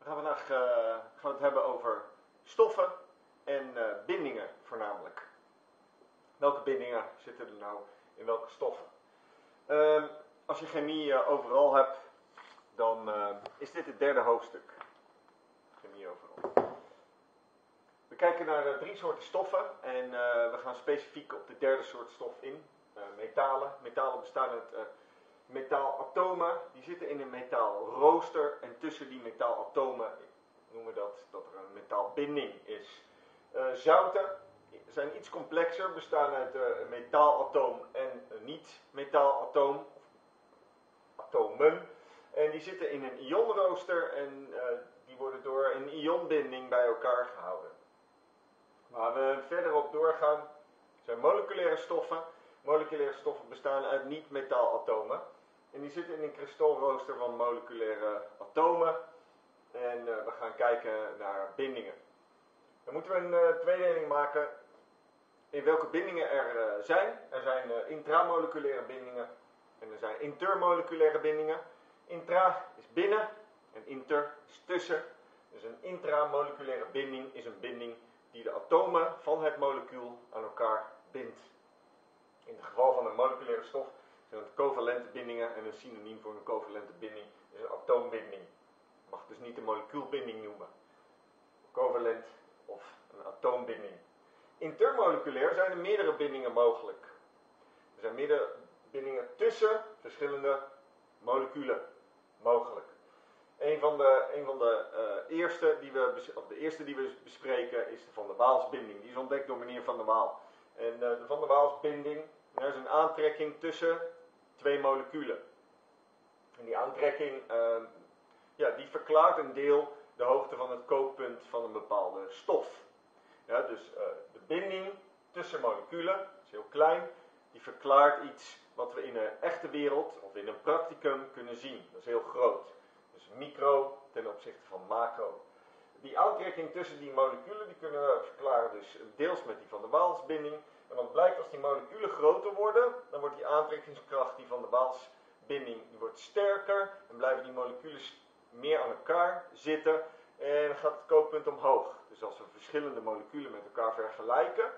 We gaan vandaag eh, gaan het hebben over stoffen en eh, bindingen voornamelijk. Welke bindingen zitten er nou in welke stoffen? Ehm, als je chemie eh, overal hebt, dan is dit het derde hoofdstuk. Chemie overal. We kijken naar drie soorten stoffen en we gaan specifiek op de derde soort stof in. metalen. Metalen bestaan uit metaalatomen. Die zitten in een metaalrooster en tussen die metaalatomen noemen we dat dat er een metaalbinding is. Eh, zouten zijn iets complexer, bestaan uit eh, een metaalatoom en een niet-metaalatoom, atomen. En die zitten in een ionrooster en eh, die worden door een ionbinding bij elkaar gehouden. Waar we verder op doorgaan zijn moleculaire stoffen. Moleculaire stoffen bestaan uit niet-metaalatomen. En die zitten in een kristalrooster van moleculaire atomen. En eh, we gaan kijken naar bindingen. Dan moeten we een eh, tweedeling maken in welke bindingen er eh, zijn. Er zijn intramoleculaire bindingen en er zijn intermoleculaire bindingen. Intra is binnen en inter is tussen. Dus een intramoleculaire binding is een binding die de atomen van het molecuul aan elkaar bindt. In het geval van een moleculaire stof het covalente bindingen en een synoniem voor een covalente binding is een atoombinding. Je mag dus niet een molecuulbinding noemen. Covalent of een atoombinding. Intermoleculair zijn er meerdere bindingen mogelijk. Er zijn meerdere bindingen tussen verschillende moleculen mogelijk. Een van de, een van de, eh, eerste, die we, de eerste die we bespreken is de Van der Waalsbinding. Die is ontdekt door meneer Van der Waal. En eh, de Van der Waalsbinding, er is een aantrekking tussen twee moleculen. En die aantrekking, ehm, ja, die verklaart een deel de hoogte van het kookpunt van een bepaalde stof. Ja, dus eh, de binding tussen moleculen is heel klein. Die verklaart iets wat we in een echte wereld of in een practicum kunnen zien. Dat is heel groot. Dus micro ten opzichte van macro. Die aantrekking tussen die moleculen die kunnen we verklaren dus deels met die van de Waalsbinding. En wat blijkt als die moleculen groter worden, dan wordt die aantrekkingskracht die van de Waalsbinding die wordt sterker. En blijven die moleculen meer aan elkaar zitten. En gaat het kookpunt omhoog. Dus als we verschillende moleculen met elkaar vergelijken,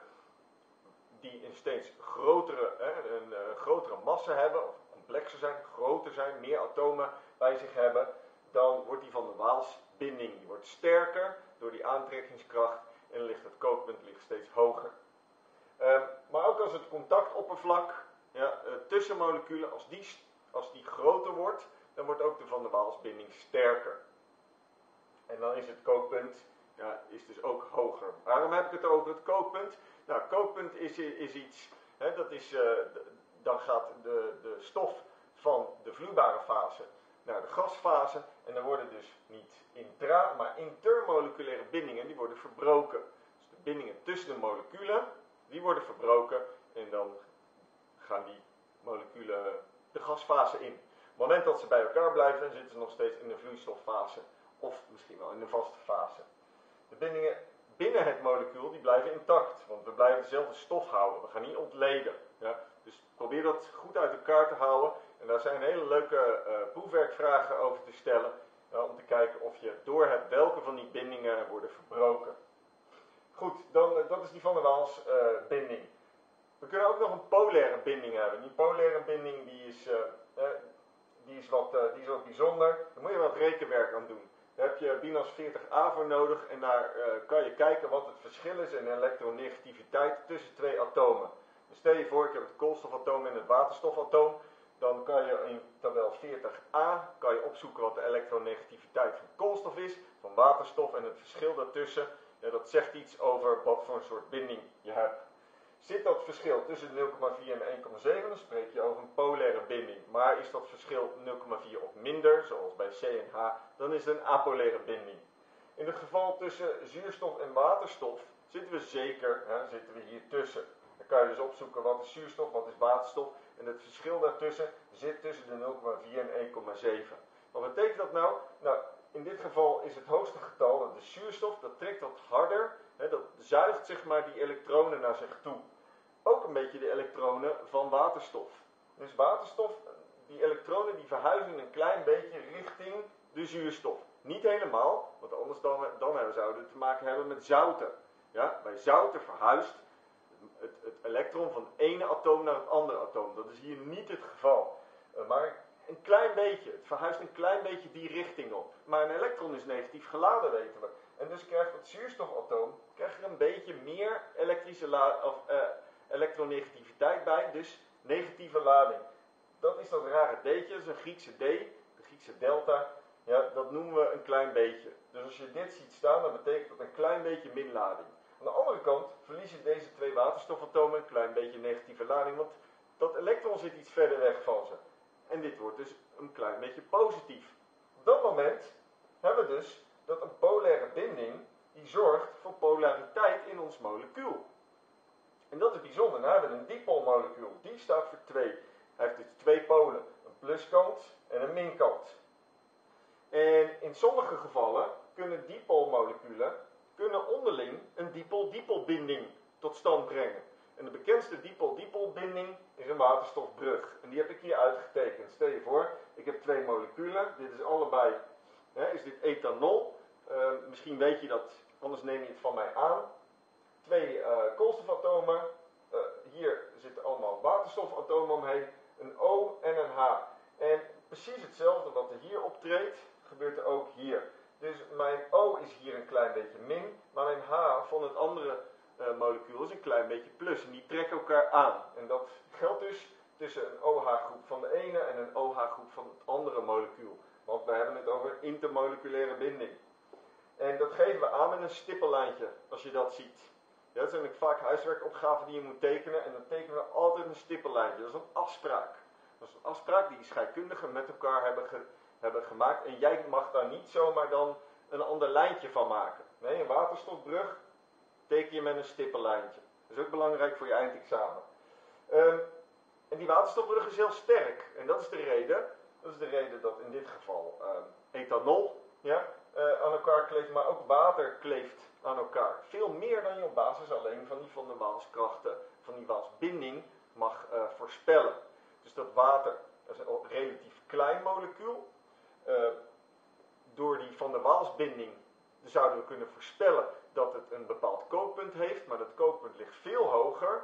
die een steeds grotere, een, eh, grotere massa hebben, of complexer zijn, groter zijn, meer atomen bij zich hebben, dan wordt die van de Waalsbinding die wordt sterker door die aantrekkingskracht en ligt het kookpunt ligt steeds hoger. Ehm, maar ook als het contactoppervlak ja, eh, tussen moleculen, als die, als die groter wordt, dan wordt ook de van de Waalsbinding sterker. En dan is het kookpunt ja, is dus ook hoger. Waarom heb ik het over het kookpunt? Nou, kookpunt is, is iets, hè, dat is, eh, dan gaat de, de stof van de vloeibare fase naar de gasfase. En dan worden dus niet intra, maar intermoleculaire bindingen, die worden verbroken. Dus de bindingen tussen de moleculen, die worden verbroken. En dan gaan die moleculen de gasfase in. Op het moment dat ze bij elkaar blijven, zitten ze nog steeds in de vloeistoffase. Of misschien wel in de vaste fase. De bindingen binnen het molecuul die blijven intact. Want we blijven dezelfde stof houden. We gaan niet ontleden. Ja? Dus probeer dat goed uit elkaar te houden. En daar zijn hele leuke eh, proefwerkvragen over te stellen. eh, om te kijken of je door hebt welke van die bindingen worden verbroken. Goed, dan, eh, dat is die van der Waals eh, binding. We kunnen ook nog een polaire binding hebben. Die polaire binding die is, eh, die is, wat, die is bijzonder. Daar moet je wat rekenwerk aan doen. Daar heb je Binas 40a voor nodig en daar kan je kijken wat het verschil is in elektronegativiteit tussen twee atomen. Dus stel je voor, ik heb het koolstofatoom en het waterstofatoom. Dan kan je in tabel 40a kan je opzoeken wat de elektronegativiteit van koolstof is, van waterstof en het verschil daartussen. Ja, dat zegt iets over wat voor een soort binding je hebt. Zit dat verschil tussen 0,4 en 1,7, dan spreek je over een polaire binding. Maar is dat verschil 0,4 of minder, zoals bij C en H, dan is het een apolaire binding. In het geval tussen zuurstof en waterstof zitten we zeker, hè, zitten we hier tussen. Dan kan je dus opzoeken wat is zuurstof, wat is waterstof. En het verschil daartussen zit tussen de 0,4 en 1,7. Wat betekent dat nou? Nou, in dit geval is het hoogste getal, dat is zuurstof, dat trekt wat harder. Hè, dat zuigt zeg maar die elektronen naar zich toe. Ook een beetje de elektronen van waterstof. Dus waterstof, die elektronen die verhuizen een klein beetje richting de zuurstof. Niet helemaal, anders dan, dan zouden we te maken hebben met zouten. Ja? Bij zouten verhuist het, het elektron van ene atoom naar het andere atoom. Dat is hier niet het geval. Uh, maar een klein beetje. Het verhuist een klein beetje die richting op. Maar een elektron is negatief geladen, weten we. En dus krijgt het zuurstofatoom krijgt er een beetje meer elektrische of, uh, elektronegativiteit bij. Dus negatieve lading. Dat is dat rare D'tje, dat is een Griekse D, de Griekse delta. Ja, dat noemen we een klein beetje. Dus als je dit ziet staan, dan betekent dat een klein beetje minlading. Aan de andere kant verliezen deze twee waterstofatomen een klein beetje negatieve lading, want dat elektron zit iets verder weg van ze. En dit wordt dus een klein beetje positief. Op dat moment hebben we dus dat een polaire binding die zorgt voor polariteit in ons molecuul. En dat is bijzonder. Nou hebben we een dipolmolecuul. Die staat voor twee. Hij heeft dus twee polen. Een pluskant en een minkant. En in sommige gevallen kunnen dipolmoleculen kunnen onderling een dipol-dipolbinding tot stand brengen. En de bekendste dipol-dipolbinding is een waterstofbrug. En die heb ik hier uitgetekend. Stel je voor, ik heb twee moleculen. Dit is allebei, is dit ethanol. Uh, misschien weet je dat, anders neem je het van mij aan. Twee uh, koolstofatomen. Uh, hier zitten allemaal waterstofatomen omheen. Een O en een H. En precies hetzelfde wat er hier optreedt, gebeurt er ook hier. Dus mijn O is hier een klein beetje min, maar mijn H van het andere uh, molecuul is een klein beetje plus. En die trekken elkaar aan. En dat geldt dus tussen een OH-groep van de ene en een OH-groep van het andere molecuul. Want we hebben het over intermoleculaire binding. En dat geven we aan met een stippellijntje, als je dat ziet. Ja, dat zijn vaak huiswerkopgaven die je moet tekenen. En dan tekenen we altijd een stippellijntje. Dat is een afspraak. Dat is een afspraak die scheikundigen met elkaar hebben, hebben gemaakt. En jij mag daar niet zomaar dan een ander lijntje van maken. Nee, een waterstofbrug teken je met een stippellijntje. Dat is ook belangrijk voor je eindexamen. Um, en die waterstofbrug is heel sterk. En dat is de reden, dat is de reden dat in dit geval um, ethanol ja, uh, aan elkaar kleeft, maar ook water kleeft aan elkaar. Veel meer dan je op basis alleen van die van de Waalskrachten, van die Waalsbinding mag uh, voorspellen. Dus dat water, dat is een relatief klein molecuul. Uh, door die van de Waalsbinding zouden we kunnen voorspellen dat het een bepaald kookpunt heeft, maar dat kookpunt ligt veel hoger.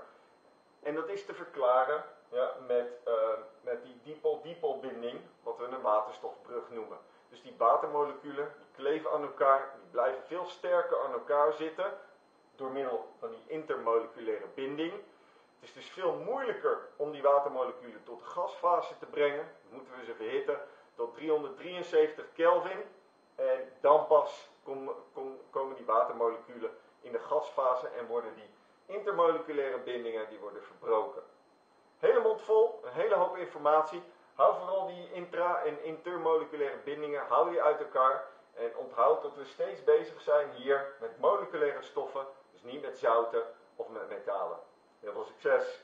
En dat is te verklaren ja, met, uh, met die dipol-dipol-binding, wat we een waterstofbrug noemen. Dus die watermoleculen die kleven aan elkaar, die blijven veel sterker aan elkaar zitten door middel van die intermoleculaire binding. Het is dus veel moeilijker om die watermoleculen tot de gasfase te brengen. Dan moeten we ze verhitten tot 373 Kelvin. En dan pas kom, kom, komen die watermoleculen in de gasfase en worden die intermoleculaire bindingen die worden verbroken. Hele mond vol, een hele hoop informatie. Hou vooral die intra- en intermoleculaire bindingen, hou die uit elkaar. En onthoud dat we steeds bezig zijn hier met moleculaire stoffen, dus niet met zouten of met metalen. Heel veel succes!